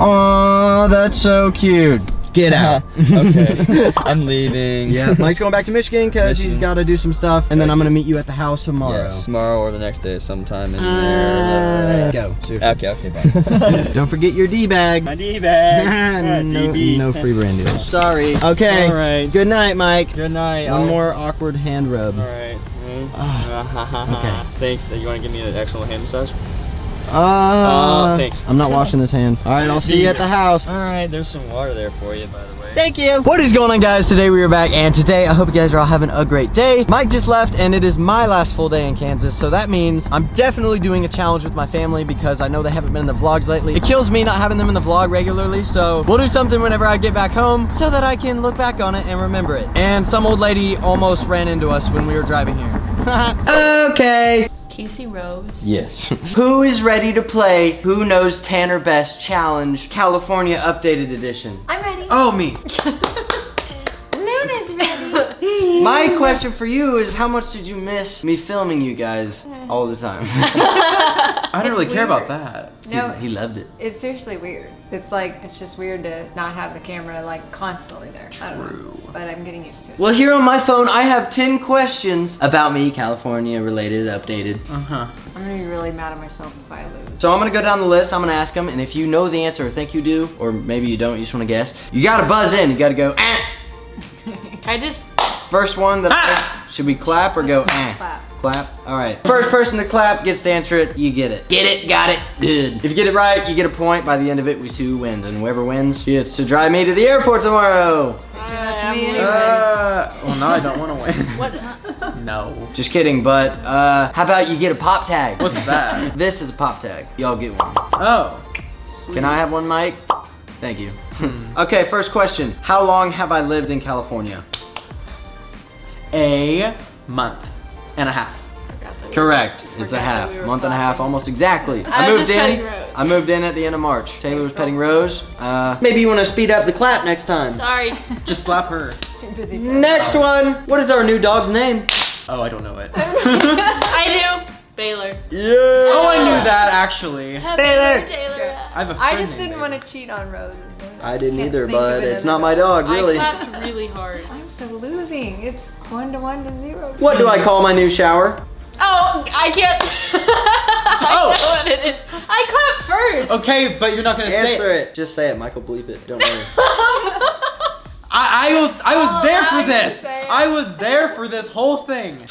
Oh, that's so cute. Get out. okay. I'm leaving. yeah, Mike's going back to Michigan because he's Michigan. got to do some stuff, and then I'm gonna meet you at the house tomorrow. Yes, tomorrow or the next day sometime in Uh, there. go. Seriously. Okay, okay, bye. Don't forget your D bag. My D bag. no, no free brand deals. Sorry. Okay. All right. Good night, Mike. Good night. One I'll- more awkward hand rub. All right. Ah, okay. Thanks. You want to give me an actual hand massage? Uh, thanks. I'm not washing this hand. All right, I'll see you at the house. All right. There's some water there for you, by the way. Thank you. What is going on guys? Today we are back and today I hope you guys are all having a great day. Mike just left and it is my last full day in Kansas. So that means I'm definitely doing a challenge with my family because I know they haven't been in the vlogs lately. It kills me not having them in the vlog regularly. So we'll do something whenever I get back home so that I can look back on it and remember it. And some old lady almost ran into us when we were driving here. okay. Casey Rose. Yes. Who is ready to play Who Knows Tanner Best Challenge California Updated Edition? I'm ready. Oh, me. Luna's ready. My question for you is how much did you miss me filming you guys uh. all the time? I don't It's really care about that. No, he, he loved it. it's seriously weird. It's like it's just weird to not have the camera like constantly there. I don't know, True. but I'm getting used to it. Well, here on my phone, I have 10 questions about me, California related, updated. Uh huh. I'm gonna be really mad at myself if I lose. So I'm gonna go down the list, I'm gonna ask them, and if you know the answer, or think you do, or maybe you don't, you just wanna guess, you gotta buzz in, you gotta go, eh. I just First one that I, should we clap or go, eh? clap. Clap. All right. First person to clap gets to answer it. You get it. Get it. Got it. Good. If you get it right, you get a point. By the end of it, we see who wins, and whoever wins gets to drive me to the airport tomorrow. That's me anyway. Uh, well, now I don't want to win. What? No. Just kidding. But uh, how about you get a pop tag? What's that? This is a pop tag. Y'all get one. Oh. Can I have one, Mike? Thank you. okay. First question. How long have I lived in California? A month and a half. Correct. It's a half. we Month and a half, almost exactly. I, I moved in. Rose. I moved in at the end of March. Taylor was petting. Rose. Uh, maybe you want to speed up the clap next time. Sorry. Just slap her. Too busy. for Next one. What is our new dog's name? Oh, I don't know it. I do. Baylor. Yeah. oh, I knew that actually. Taylor. Taylor. I have a I friend just didn't want to cheat on Rose. I didn't Can't either, but it's not my dog, really. I clapped really hard. I'm so losing. It's one to one to zero. What do I call my new shower? Oh, I can't. I Oh. know what it is. I clapped first. Okay, but you're not gonna say Answer it. it. Just say it. Mike'll bleep it. Don't worry. I, I was I was I'll there for this. I was there for this whole thing.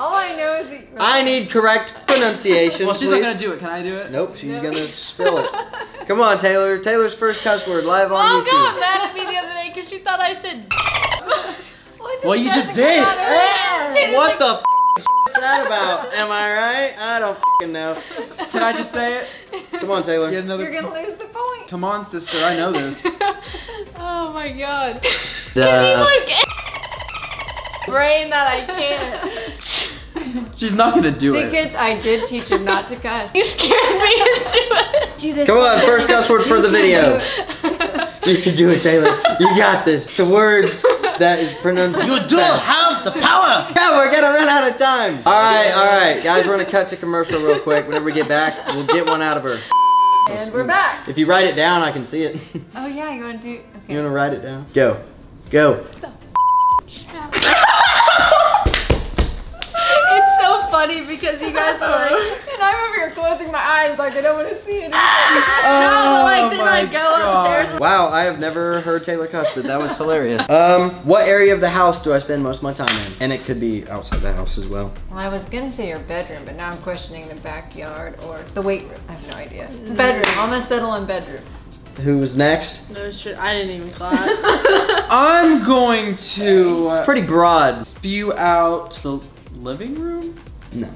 All I know is that. I need correct pronunciation. Well, she's please. not gonna do it. Can I do it? Nope, she's No. gonna spill it. Come on, Taylor. Taylor's first cuss word live on Mom YouTube. got mad at me the other day because she thought I said. well, Well, you just did. come out right. Taylor's What like, the f is that about? Am I right? I don't fing know. Can I just say it? Come on, Taylor. Get another. You're gonna lose the point. Come on, sister. I know this. oh my god. Cause he's like. brain that I can't. She's not gonna do See, it. kids, I did teach him not to cuss. You scared me into it. Do this. Come on, first cuss word for the video. You can do it, Taylor. You got this. It's a word that is pronounced. You do have the power. Yeah, we're gonna run out of time. All right, all right, guys. We're gonna cut to commercial real quick. Whenever we get back, we'll get one out of her. And we're back. If you write it down, I can see it. Oh yeah, you wanna do? Okay. You wanna write it down? Go, go. It's so funny because you guys are like, and I'm over here closing my eyes like I don't want to see anything. no, like then Oh I go God. upstairs. Wow, I have never heard Taylor cuss, but that was hilarious. Um, what area of the house do I spend most of my time in? And it could be outside the house as well. Well, I was gonna say your bedroom, but now I'm questioning the backyard or the weight room. I have no idea. Bedroom. I'm gonna settle on bedroom. Who's next? No shit, I didn't even clap. I'm going to It's pretty broad. spew out the living room. No.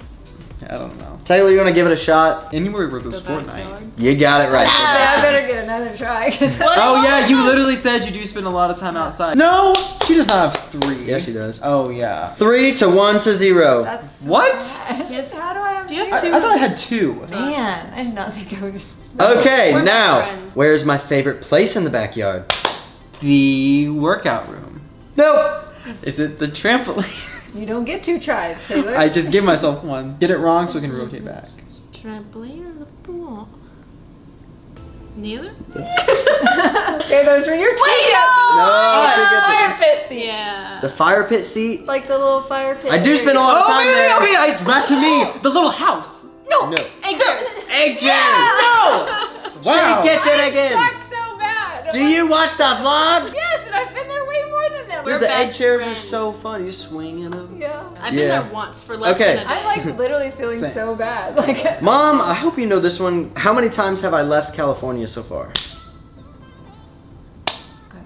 I don't know. Taylor, you wanna give it a shot? Anywhere where there's The Fortnite. backyard. You got it right. Yeah, I better get another try. Oh yeah, you literally said you do spend a lot of time outside. No, she does not have three. Yeah, she does. Oh yeah. Three to one to zero. That's so What? Yes. How do I have Do you two? I, I thought I had two. Man, I did not think I would. Okay, We're now, where's my favorite place in the backyard? The workout room. Nope. Is it the trampoline? You don't get two tries, Taylor. I just give myself one. Get it wrong so we can rotate back. Trampoline or the pool? Neither? Okay, those were your two. No, Wait, she gets it. fire pit seat. Yeah. The fire pit seat. Like the little fire pit. I do spend a lot of Oh, time wait, wait, there. okay, guys, back to me. The little house. No. No. Egg chairs. Egg chair. No. Wow. She gets it again. Suck so bad. Do you watch the vlog? Yes, and I've been there way more than. We're the egg best chairs friends. are so fun. You swing in them. Yeah. I've been Yeah. there once for less Okay. than a day. I'm like literally feeling Same. so bad. Like. Mom, I hope you know this one. How many times have I left California so far?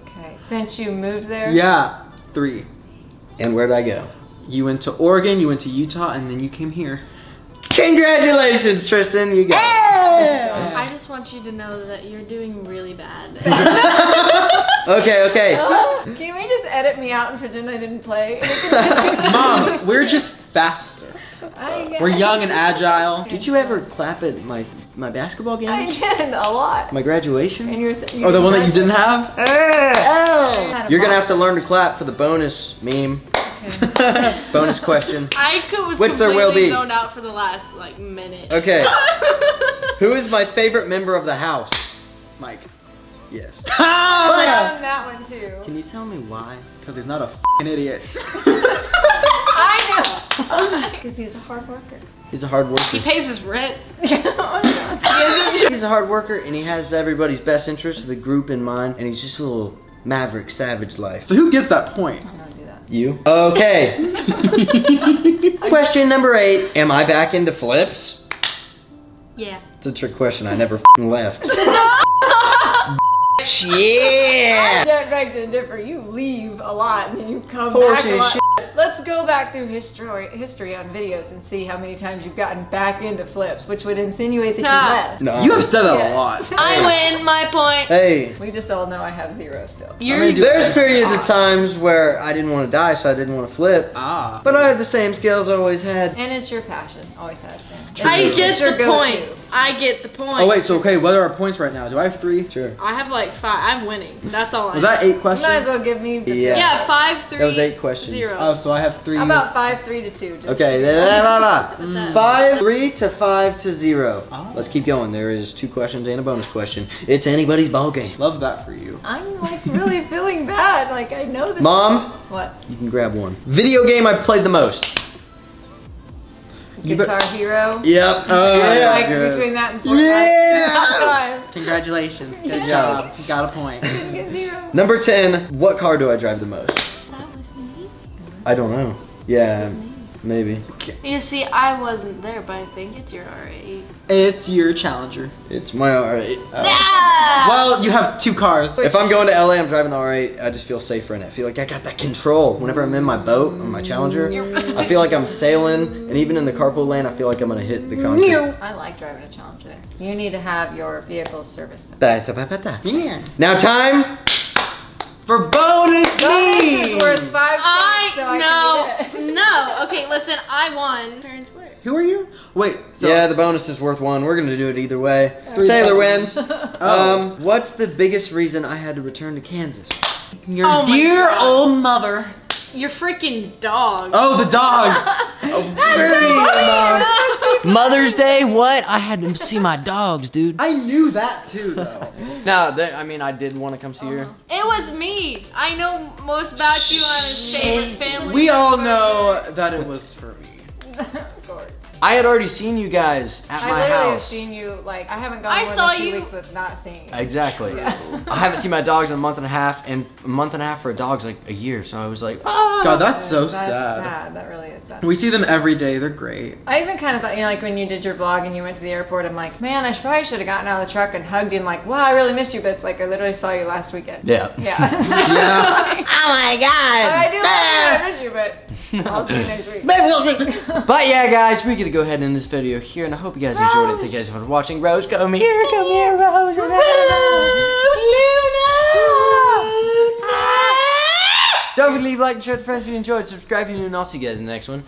Okay. Since you moved there. Yeah. Three. And where did I go? You went to Oregon, you went to Utah, and then you came here. Congratulations, Tristan. You got it. I just want you to know that you're doing really bad. it. Okay, okay. Can we just edit me out and pretend I didn't play? And it can- Mom, we're just faster. I guess. We're young and agile. Did you ever clap at my my basketball game? I game? did a lot. My graduation? And you're. Th- Oh, the one that you didn't have? Oh. You're gonna have to learn to clap for the bonus meme. bonus question. I could, was Which there completely will be. zoned out for the last like minute. Okay. Who is my favorite member of the house? Mike. Yes. I found that one too. Can you tell me why? Because he's not a f***ing idiot. I know. Because he's a hard worker. He's a hard worker. He pays his rent. Oh, he's a hard worker and he has everybody's best interest of the group in mind and he's just a little maverick savage life. So who gets that point? I'm gonna do that. You? Okay. question number eight. Am I back into flips? Yeah. It's a trick question. I never f***ing left. Yeah. Jet beg to differ. You leave a lot and then you come Horsey back a lot. Let's go back through history history on videos and see how many times you've gotten back into flips, which would insinuate that No. you left. No. You have said that Yeah. a lot. I win. My point. Hey. We just all know I have zero still. You're. gonna There's periods of times where I didn't want to die, so I didn't want to flip. Ah. But I have the same skills I always had. And it's your passion. Always has been. I get your the go-to. point. I get the point. Oh wait, so okay, what are our points right now? Do I have three? Sure. I have like five. I'm winning. That's all I. Was that eight You questions? might as well give me. the Yeah. Yeah, five, three. That was eight questions. Zero. Oh, so I have three. How about five, three to two? Just Okay, da- da- da- da. five, three to five to zero. Oh. Let's keep going. There is two questions and a bonus question. It's anybody's ball game. Love that for you. I'm like really feeling bad. Like I know this. Mom, What? you can grab one. Video game I played the most. You Guitar Hero. Yep. Oh, yeah. Like good. between that and Fortnite. Yeah. Congratulations. Good Yeah. job. You got a point. Zero. Number ten. What car do I drive the most? That was me. I don't know. Yeah, maybe. You see, I wasn't there, but I think it's your R8. It's your challenger. It's my R8. Ah! Well, you have two cars. If I'm going to LA, I'm driving the R8. I just feel safer in it. I feel like I got that control. Whenever I'm in my boat on my Challenger, I feel like I'm sailing. And even in the carpool lane, I feel like I'm gonna hit the concrete. I like driving a Challenger. You need to have your vehicle serviced. That's about that. Yeah. Now time For bonus Bonus me. is worth five points, so I I no can no. Okay, listen. I won. Fair and square. Who are you? Wait. So, yeah, the bonus is worth one. We're gonna do it either way. Three Taylor points. wins. Oh. Um, what's the biggest reason I had to return to Kansas? Your Oh dear God. old mother. Your freaking dog. Oh, the dogs. Oh, Mother's Day? What? I had to see my dogs, dude. I knew that too, though. No, they, I mean, I did want to come see you. Uh-huh. It was me. I know most about you on his favorite family. we all know that it was for me. of course. I had already seen you guys at I my literally have house. seen you like I haven't gone I more saw than two you- weeks with not seeing you. Exactly. Yeah. I haven't seen my dogs in a month and a half, and a month and a half for a dog's like a year. So I was like, ah. God, that's so That's sad. That really is sad. We see them every day. They're great. I even kind of thought, you know, like when you did your vlog and you went to the airport, I'm like, man, I probably should have gotten out of the truck and hugged you. I'm like, wow, I really missed you, but it's like I literally saw you last weekend. Yeah. Yeah. Yeah. Like, Oh my god! I do love you, I miss you, but I'll see you next week. But yeah, guys, we're gonna go ahead and end this video here, and I hope you guys enjoyed it. Thank you guys for watching. Rose, come here, come here, Rose. Luna. Don't forget to leave a like and share with friends if you enjoyed. Subscribe if you're new, and I'll see you guys in the next one.